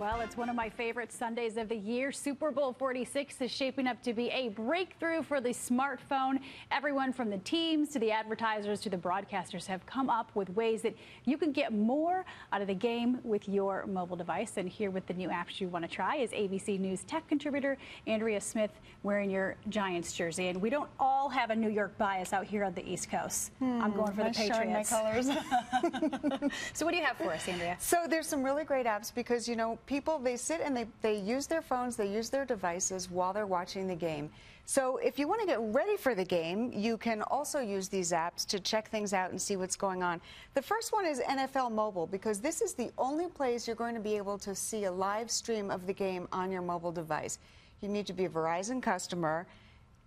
Well, it's one of my favorite Sundays of the year. Super Bowl 46 is shaping up to be a breakthrough for the smartphone. Everyone from the teams to the advertisers to the broadcasters have come up with ways that you can get more out of the game with your mobile device. And here with the new apps you want to try is ABC News tech contributor Andrea Smith wearing your Giants jersey. And we don't all have a New York bias out here on the East Coast. Hmm, I'm going for the Patriots. My colors. so what do you have for us, Andrea? So there's some really great apps because, you know, people, they sit and they, they use their phones, they use their devices while they're watching the game. So if you want to get ready for the game, you can also use these apps to check things out and see what's going on. The first one is NFL Mobile because this is the only place you're going to be able to see a live stream of the game on your mobile device. You need to be a Verizon customer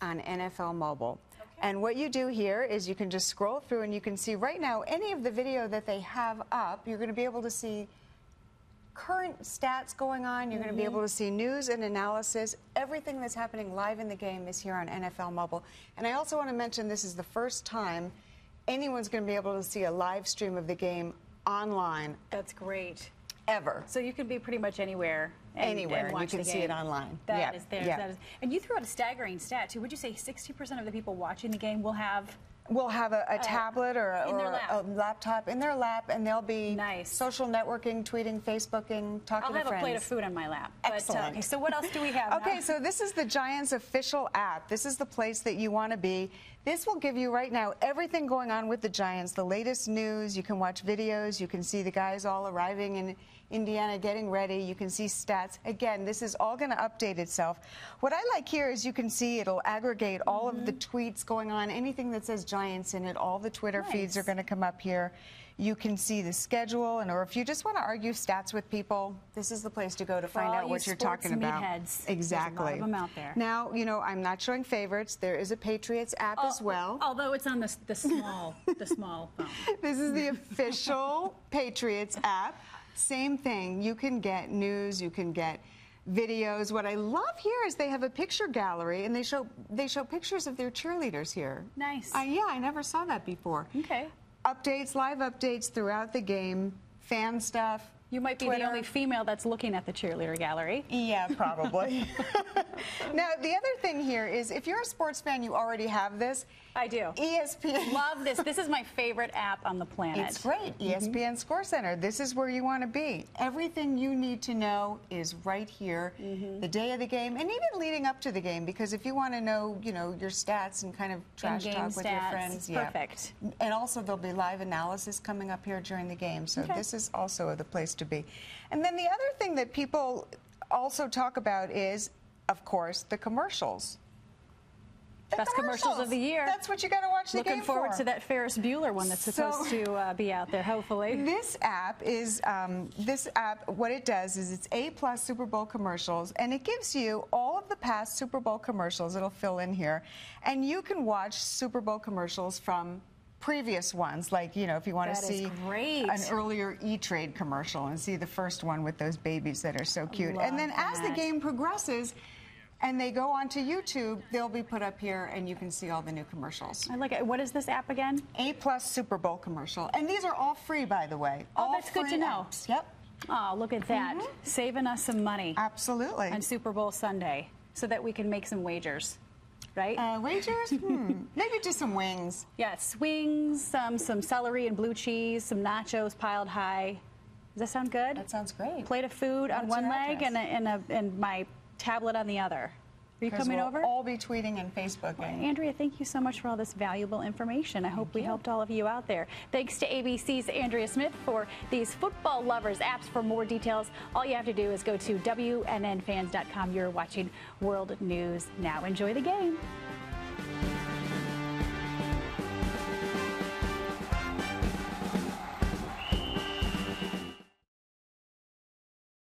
on NFL Mobile. And what you do here is you can just scroll through and you can see right now any of the video that they have up, you're going to be able to see current stats going on. You're mm -hmm. going to be able to see news and analysis. Everything that's happening live in the game is here on NFL Mobile. And I also want to mention this is the first time anyone's going to be able to see a live stream of the game online. That's great. Ever. So you can be pretty much anywhere. And, anywhere, and, and you can see it online. That yep. is there. Yep. That is, and you threw out a staggering stat too. Would you say 60% of the people watching the game will have will have a, a uh, tablet or, a, or lap. a, laptop in their lap, and they'll be nice. social networking, tweeting, Facebooking, talking I'll to have friends. a plate of food on my lap. Excellent. But, uh, okay, so what else do we have? okay, so this is the Giants official app. This is the place that you want to be. This will give you right now everything going on with the Giants, the latest news. You can watch videos. You can see the guys all arriving in Indiana getting ready. You can see stats. Again, this is all going to update itself. What I like here is you can see it'll aggregate all mm -hmm. of the mm-hmm. tweets going on, anything that says Giants in it. All the Twitter nice. feeds are going to come up here. You can see the schedule, and or if you just want to argue stats with people, this is the place to go to find out what you're talking about. Heads. Exactly. There's a lot of them out there. Now, you know, I'm not showing favorites. There is a Patriots app oh, as well. Although it's on the, the small, the small phone. This is the official Patriots app. Same thing. You can get news. You can get videos. What I love here is they have a picture gallery and they show they show pictures of their cheerleaders here. Nice. Uh, yeah, I never saw that before. Okay updates, live updates throughout the game, fan stuff. You might be Twitter. the only female that's looking at the cheerleader gallery. Yeah, probably. now, the other thing here is if you're a sports fan, you already have this. I do. ESPN. Love this. This is my favorite app on the planet. It's great. Mm -hmm. ESPN Score Center. This is where you want to be. Everything you need to know is right here. Mm -hmm. The day of the game, and even leading up to the game, because if you want to know, you know, your stats and kind of trash talk stats. with your friends, yeah. Perfect. And also there'll be live analysis coming up here during the game. So okay. this is also the place to be. And then the other thing that people also talk about is, of course, the commercials. Best commercials. of the year. That's what you got to watch the Looking game forward for. to that Ferris Bueller one that's supposed so, to uh, be out there, hopefully. This app is, um, this app, what it does is it's A plus Super Bowl commercials, and it gives you all of the past Super Bowl commercials. It'll fill in here. And you can watch Super Bowl commercials from previous ones, like, you know, if you want that to see an earlier E-Trade commercial and see the first one with those babies that are so cute. Love and then that. as the game progresses, and they go onto YouTube, they'll be put up here and you can see all the new commercials. I like it. What is this app again? A plus Super Bowl commercial. And these are all free, by the way. Oh, all that's good to know. Apps. Yep. Oh, look at that. Mm -hmm. Saving us some money. Absolutely. On Super Bowl Sunday so that we can make some wagers. Right? Uh, wagers? hmm. Maybe just some wings. Yes, wings, some, some celery and blue cheese, some nachos piled high. Does that sound good? That sounds great. Plate of food What's on one leg and, a, and, a, and my tablet on the other. Are you coming we'll over? all be tweeting and Facebooking. Well, Andrea, thank you so much for all this valuable information. I thank hope we you. helped all of you out there. Thanks to ABC's Andrea Smith for these football lovers apps. For more details, all you have to do is go to WNNFans.com. You're watching World News Now. Enjoy the game.